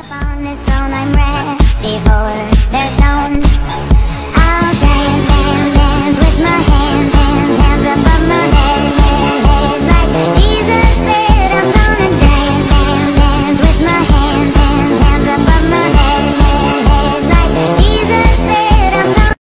upon this throne I'm ready for. There's